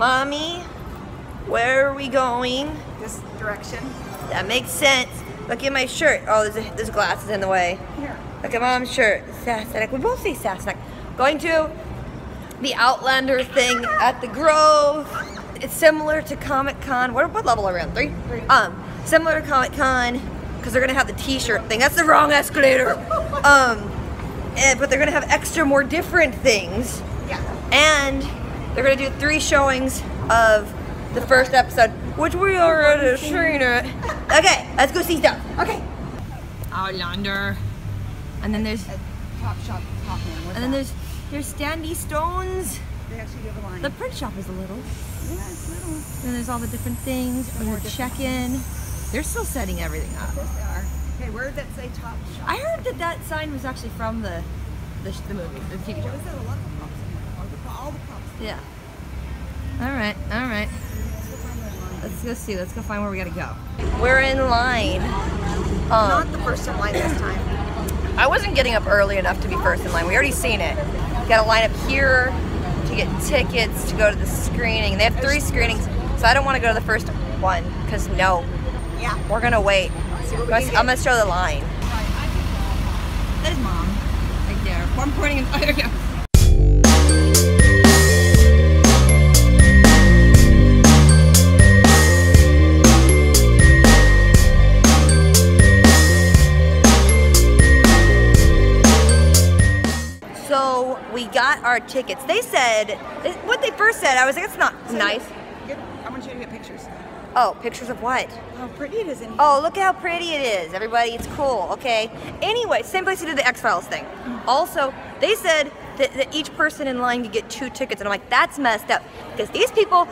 Mommy, where are we going? This direction. That makes sense. Look at my shirt. Oh, there's, a, there's glasses in the way. Here. Look at mom's shirt. Sassenach. We both say Sassenach. Going to the Outlander thing at the Grove. It's similar to Comic Con. What, what level are we on? Three? Three. Um, similar to Comic Con because they're gonna have the T-shirt thing. That's the wrong escalator. um, and, but they're gonna have extra, more different things, Yeah. and they're gonna do three showings of the first episode, which we already seen it. Okay, let's go see stuff. Okay. Outlander. And then there's Top Shop Top Man. And then that? there's there's standy stones. They actually give a line. The print shop is a little. yeah, it's little. Then there's all the different things. And more the check-in. They're still setting everything up. Yes, they are. Okay, where did that say Top Shop? I heard that that sign was actually from the the, the movie, the TV show. Yeah. All right, all right. Let's go find that line. Let's go see. Let's go find where we gotta go. We're in line. Not Um, the first in line this time. I wasn't getting up early enough to be first in line. We already seen it. Got to line up here to get tickets to go to the screening. They have three screenings, so I don't want to go to the first one because no, Yeah. we're gonna wait. See what we I'm gonna show the line. There's mom, right there. I'm pointing. In, oh, there our tickets. They said what they first said. I was like, it's not nice. Get, I want you to get pictures. Oh, pictures of what? How pretty it is in here. Oh, look how pretty it is, everybody. It's cool, okay? Anyway, same place we did the X Files thing. Mm. Also, they said that, that each person in line could get two tickets, and I'm like, that's messed up because these people,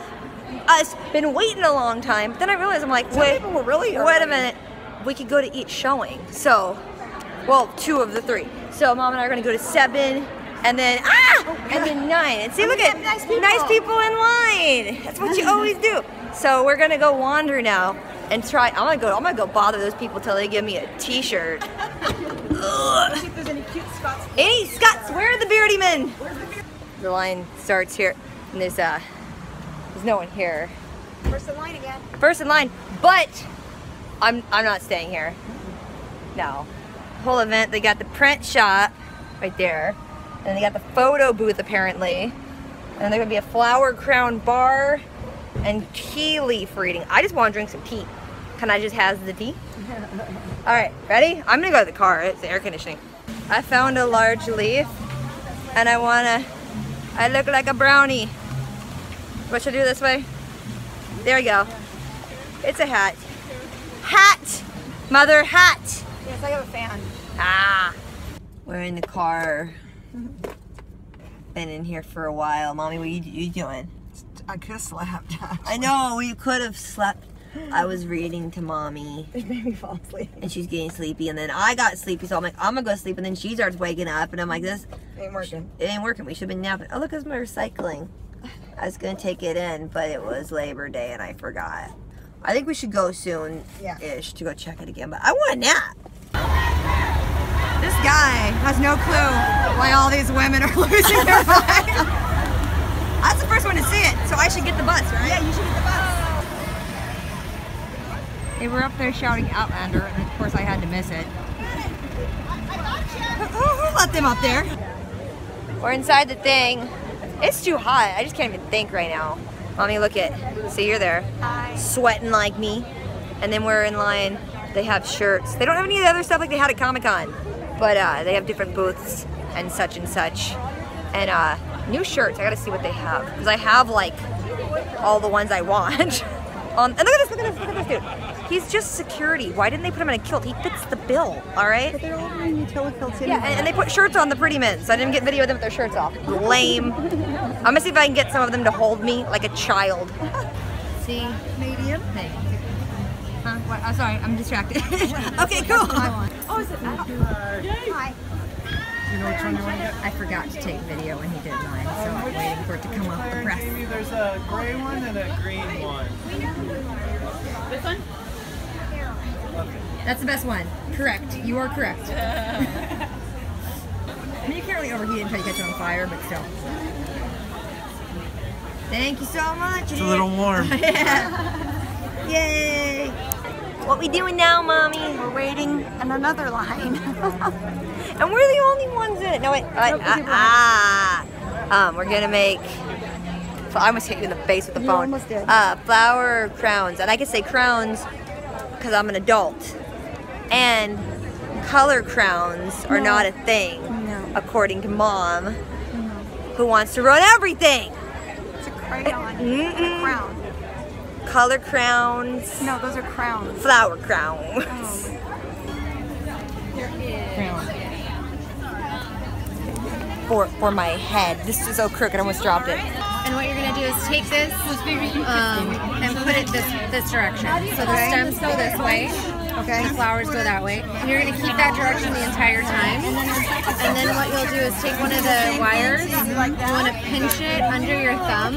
us, been waiting a long time. But then I realized I'm like, Some wait, people were really wait a minute, we could go to each showing. So, well, two of the three. So mom and I are gonna go to seven. And then ah, and then nine. And see, look at nice people. nice people in line. That's what you always do. So we're gonna go wander now and try. I'm gonna go. I'm gonna go bother those people till they give me a T-shirt. See if there's any cute spots. Hey, Scots, where are the beardy men? The line starts here, and there's uh, there's no one here. First in line again. First in line, but I'm I'm not staying here. No, whole event. They got the print shop right there, and they got the photo booth apparently, and there's gonna be a flower crown bar and tea leaf reading. I just want to drink some tea. Can I just have the tea? All right, ready? I'm gonna go to the car. It's air conditioning. I found a large leaf, and I wanna. I look like a brownie. What should I do this way? There we go. It's a hat. Hat! Mother hat! Yes, I have a fan. Ah! We're in the car. Been in here for a while. Mommy, what you, you doing? I could have slept. I know, we could have slept. I was reading to mommy It made me fall asleep. and she's getting sleepy and then I got sleepy so I'm like, I'm gonna go sleep and then she starts waking up and I'm like, this, Ain't working. it ain't working. We should have been napping. Oh, look, it's my recycling. I was gonna take it in, but it was Labor Day and I forgot. I think we should go soon Yeah. ish to go check it again, but I want a nap. This guy has no clue why all these women are losing their mind. I was the first one to see it, so I should get the bus, right? yeah, you should get the bus. They were up there shouting Outlander, and of course I had to miss it. Who, who let them up there? We're inside the thing. It's too hot. I just can't even think right now. Mommy, look at. See, you're there. Hi. Sweating like me. And then we're in line. They have shirts. They don't have any of the other stuff like they had at Comic Con. But uh, they have different booths and such and such. And uh, new shirts. I gotta see what they have. Because I have like all the ones I want. um, and look at this, look at this, look at this dude. He's just security. Why didn't they put him in a kilt? He fits the bill, alright? But they're all wearing utility kilts Yeah, and, and they put shirts on the pretty men, so I didn't get video of them with their shirts off. Lame. I'm gonna see if I can get some of them to hold me like a child. See? Canadian. Hey. Huh? Oh, sorry, I'm distracted. okay, cool. Oh, is it? Oh, hi. You know which one you want to get? I forgot to take video when he did mine, so I'm waiting for it to come off the press. Maybe there's a gray one and a green one. This one? That's the best one. Correct. You are correct. I mean, you can't really overheat it until you catch it on fire, but still. Thank you so much. It's a little warm. yeah. Yay. What we doing now, mommy? We're waiting in another line. And we're the only ones in it. No, wait. Uh, ah, ah. Um, we're gonna make. I almost hit you in the face with the You phone. almost did. Uh, flower crowns, and I can say crowns because I'm an adult. And color crowns are No. not a thing, No. according to mom, who wants to run everything. it's a crayon. Mm-mm. A crown. Color crowns, No, those are crowns. flower crowns. Oh. For for my head. This is so crooked. I almost dropped it. And what you're gonna do is take this um, and put it this this direction. So the stems go this way. Okay. The flowers go that way. And you're gonna keep that direction the entire time. And then what you'll do is take one of the wires. You wanna pinch it under your thumb.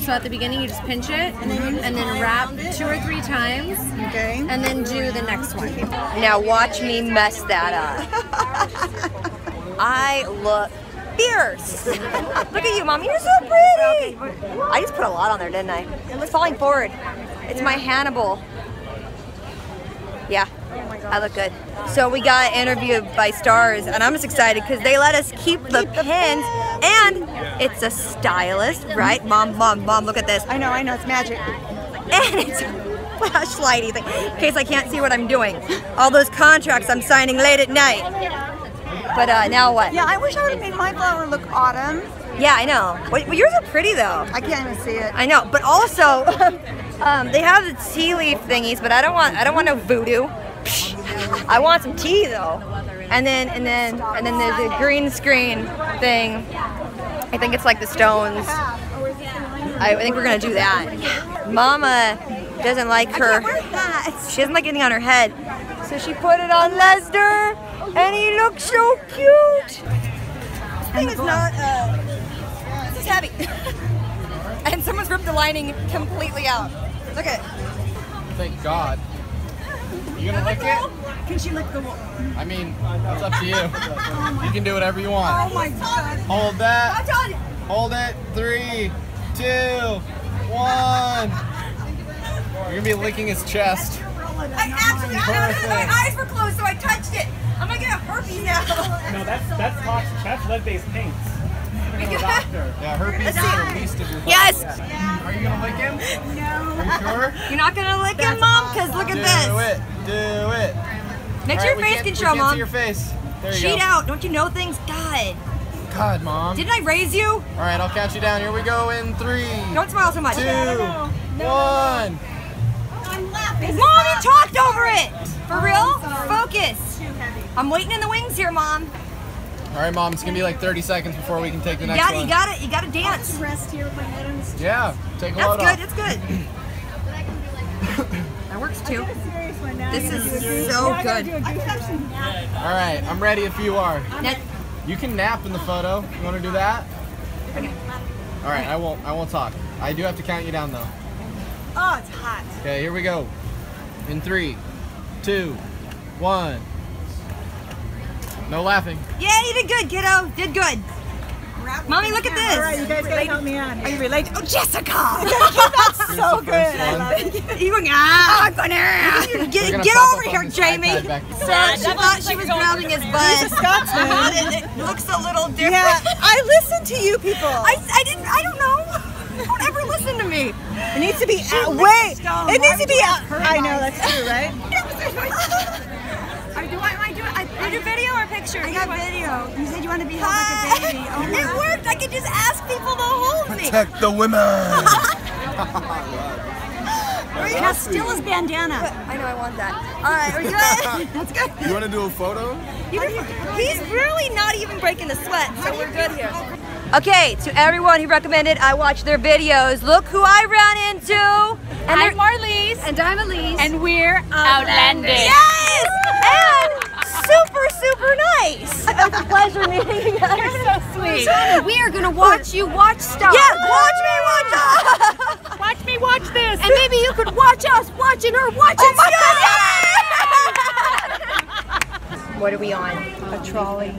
So at the beginning you just pinch it and then wrap two or three times. Okay. And then do the next one. Now watch me mess that up. I look fierce. look at you, mom. You're so pretty. I just put a lot on there, didn't I? It's falling forward. It's my Hannibal. Yeah, I look good. So we got interviewed by Starz, and I'm just excited because they let us keep the pins, and it's a stylist, right? Mom, mom, mom, look at this. I know, I know, it's magic. and it's a flashlighty thing in case I can't see what I'm doing. All those contracts I'm signing late at night. But uh, now what? Yeah, I wish I would have made my flower look autumn. Yeah, I know. Well, yours are pretty though. I can't even see it. I know, but also um, they have the tea leaf thingies, but I don't want I don't want no voodoo. I want some tea though. And then and then and then there's a green screen thing. I think it's like the stones. I, think we're gonna do that. Mama doesn't like her. She doesn't like anything on her head. So she put it on Lester, and he looks so cute. This thing is not, uh, this is heavy. and someone's ripped the lining completely out. Look it. Thank God. You gonna lick it? Can she lick the wall? I mean, it's up to you. You can do whatever you want. Oh want. my god. Hold that. I'm telling you. Hold it. Three, two, one. You're gonna be licking his chest. I actually, I know, my eyes were closed, so I touched it. I'm gonna get a herpes now. No, that's that's toxic. That's lead-based paints. You're gonna go doctor. Yeah, herpes is the least of your Yes. Are you gonna lick him? No. Are you sure? You're not gonna lick him, mom, because look at do this. Do it. Do it. Make All right, your face can't- can we show, can't mom. See your face. There you Cheat go. out. Don't you know things? God. God, mom. Didn't I raise you? All right, I'll count you down. Here we go in three, Don't smile so much. two, one. I'm laughing. Mom, you talked over it. For real? Focus. I'm waiting in the wings here, mom. All right, mom. It's gonna be like 30 seconds before we can take the You next got it. one. You got it. You got to dance. Rest here with my head on the Yeah, take a That's load good. off. That's good. That works too. serious one now. This is so good. All right, I'm ready if you are. Now, You can nap in the photo. You want to do that? Okay. All right, I won't. I won't talk. I do have to count you down though. Oh, it's hot. Okay, here we go. In three, two, one. No laughing. Yeah, you did good, kiddo. Did good. Mommy, look at this. All right, you guys gotta help me out. Are you related? Oh, Jessica! That's so good. I love it. You going, ah, I'm gonna, get, gonna get over here, Jamie. iPad back- So she thought she was grabbing his butt. He's a Scotsman. it, it looks a little different. Yeah, I listen to you people. I, I didn't, I don't know. Don't ever listen to me. it needs to be out. Wait, it needs to be out. I know that's true, right? I do, I, I do, I, I do video or picture? I got video. You said you want to be held like a baby. Oh it worked. I could just ask people to hold me. Protect the women. Now steal his bandana. I know I want that. All right, are you good? That's good. You want to do a photo? He's really not even breaking the sweat, so we're good here. Okay, to everyone who recommended I watch their videos, look who I ran into. And I'm Marlise. And I'm Elyse. And we're outlandish. Yes! And super, super nice. It was a pleasure meeting you guys. You're so sweet. we are gonna watch you watch stuff. Yeah, watch me watch us. Watch me watch this. And maybe you could watch us watching her watching Oh my stuff. God! What are we on? A trolley.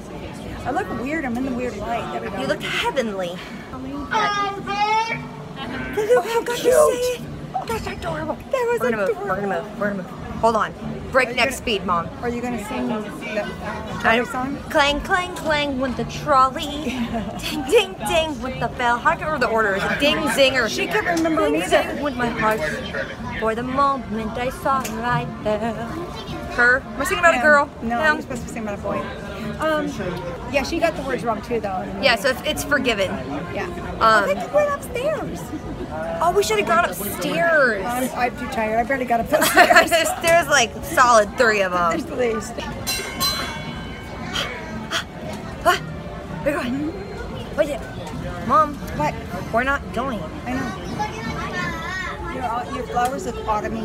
I look weird. I'm in the weird light. There we go. You look heavenly. Look how cute. That's adorable. That was we're gonna adorable. Move. We're gonna move. We're gonna move. Hold on. Breakneck speed, mom. Are you gonna sing the uh, I- trolley song? Clang, clang, clang with the trolley. ding, ding, ding with the bell. How I remember the order? Is it ding, zinger? She can't remember ding, either. zing with my heart? For the moment I saw her right there. Her? I singing about a girl? No, Him? you're supposed to sing about a boy. Um, yeah, she got the words wrong too, though. Yeah, so it's, it's forgiven. Yeah. Um, I think we went upstairs. Oh, we should have gone upstairs. I'm, I'm too tired. I barely got up upstairs. there's, there's like solid three of There's them. the least. What? We're going. What is it? Mom, What? we're not going. I know. Your, uh, your flowers look autumny.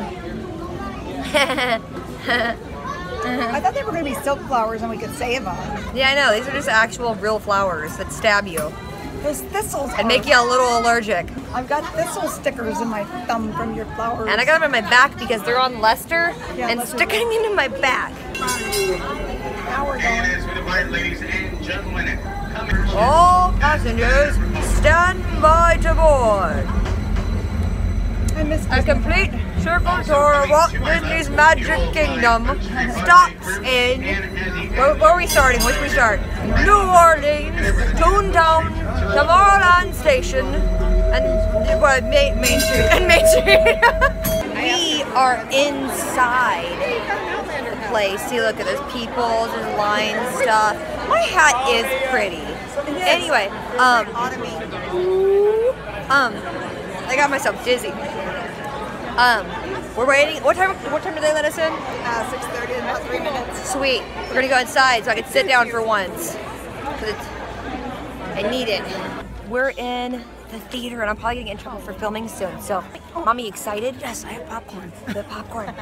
I thought they were going to be silk flowers and we could save them. yeah, I know. These are just actual real flowers that stab you Those thistles and make you a little allergic. I've got thistle stickers in my thumb from your flowers. And I got them in my back because they're on Lester Yeah, and Lester. sticking into my back. Now we're going. As we depart, ladies and gentlemen. All passengers, stand by to board. A complete circle tour of Walt Disney's Magic Kingdom stops in. Where, where are we starting? Which we start? New Orleans, Toontown, Tomorrowland Station, and what? Main, Main Street and Main Street. we are inside the place. See, look at those people, there's lines, stuff. My hat is pretty. Anyway, um, um, I got myself dizzy. Um, we're waiting. What time? What time did they let us in? Uh, 6.30 in about three minutes. Sweet. We're gonna go inside so I can sit down for once. I need it. We're in the theater and I'm probably gonna get in trouble for filming soon. So, mommy, excited? Yes, I have popcorn. The popcorn.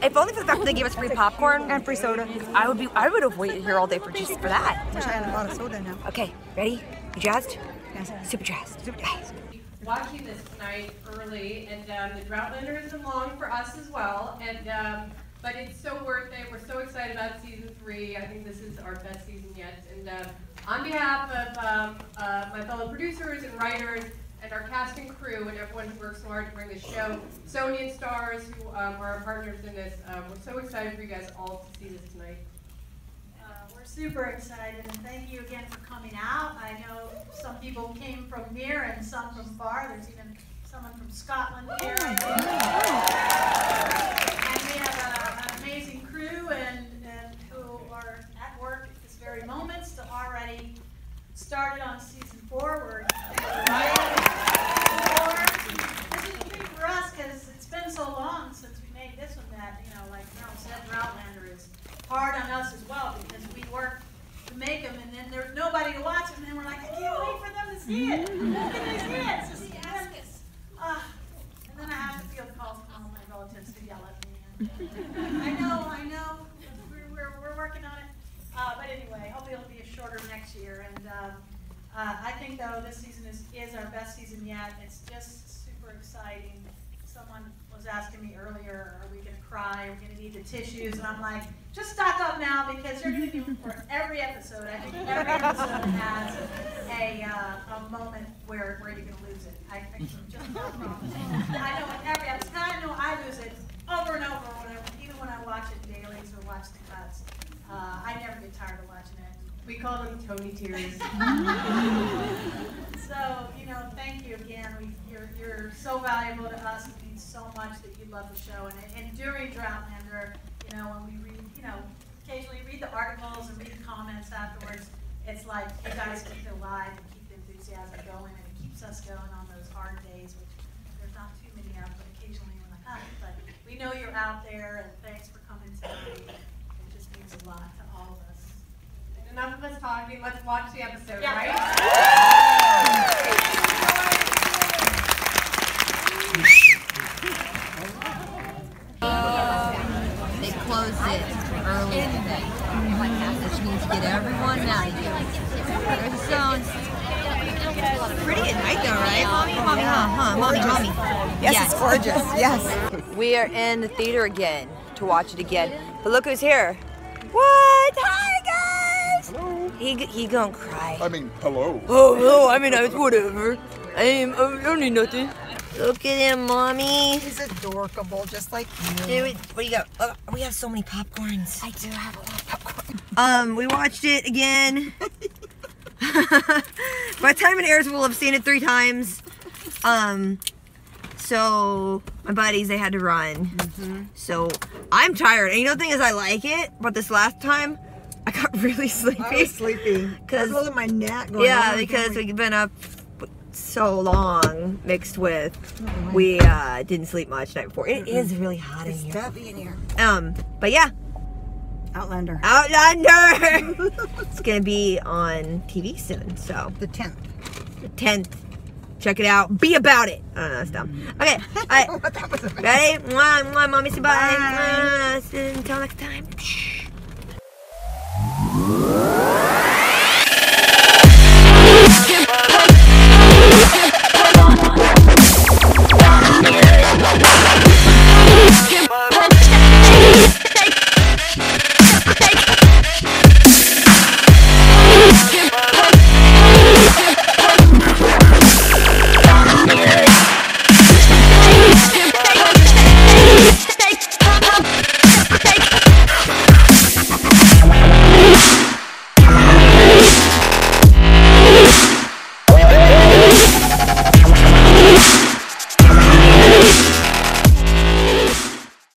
if only for the fact that they gave us free popcorn. And free soda. I would be. I would have waited here all day for just for that. Wish I had a lot of soda now. Okay, ready? You jazzed? Yes. Super jazzed. Super jazzed. Watching this tonight early, and um, the Droughtlander is along for us as well. And um, but it's so worth it. We're so excited about season three. I think this is our best season yet. And um, on behalf of um, uh, my fellow producers and writers and our cast and crew and everyone who works so hard to bring this show, Sony and Starz, who um, are our partners in this, um, we're so excited for you guys all to see this tonight. We're super excited and thank you again for coming out. I know some people came from near and some from far. There's even someone from Scotland oh, here. And we have a- an amazing crew and, and who are at work at this very moment, still already started on season four. We're this is big for us because it's been so long since we made this one that, you know, like Maril said, Droughtlander is hard on us as well because we make them and then there's nobody to watch them and then we're like, I can't wait for them to see it. When can they see it? So see, and then, ah, and then I have to field calls from all my relatives to yell at me. I know, I know, we're, we're, we're working on it. Uh, but anyway, hopefully it'll be a shorter next year and, um, uh, I think though this season is, is our best season yet. It's just super exciting. Someone was asking me earlier, are we gonna cry? Are we gonna need the tissues? And I'm like, just stock up now because you're gonna be for every episode. I think every episode has a, uh, a moment where, where you're gonna lose it. I, I just about promise. I know every episode, I know I lose it over and over when I, even when I watch it dailies or watch the cuts. Uh, I never get tired of watching it. We call them Tony tears. So, you know, thank you you're, you're so valuable to us. It means so much that you love the show. And, and during Droughtlander, you know, when we read, you know, occasionally read the articles and read the comments afterwards, it's like you guys keep it alive and keep the enthusiasm going, and it keeps us going on those hard days, which there's not too many of, but occasionally we're like, ah, but we know you're out there, and thanks for coming tonight. It just means a lot to all of us. Enough of us talking. Let's watch the episode, Yeah. right? gorgeous. Yes. We are in the theater again to watch it again. But look who's here. What? Hi guys. Hello. He he gonna cry. I mean, hello. Oh no, I mean it's whatever. I am I don't need nothing. Look at him, mommy. He's adorable, just like you. Dude, what do you got? Look, we have so many popcorns. I do have a lot of popcorn. Um, we watched it again. By the time it airs, we'll have seen it three times. Um, so my buddies, they had to run. So I'm tired. And you know the thing is, I like it, but this last time, I got really sleepy. I was sleepy. Cause- holding my neck. Going, Yeah, "Oh, because we've been up so long, mixed with we uh, didn't sleep much night before. It is really hot in it's here. stuffy in here. Um, but yeah, Outlander. Outlander. it's gonna be on TV soon, so The tenth. the tenth. Check it out. Be about it. I don't know, that's dumb. Okay, that was ready? Mwah, mwah, mommy, say bye. Bye. Mwah. Until next time.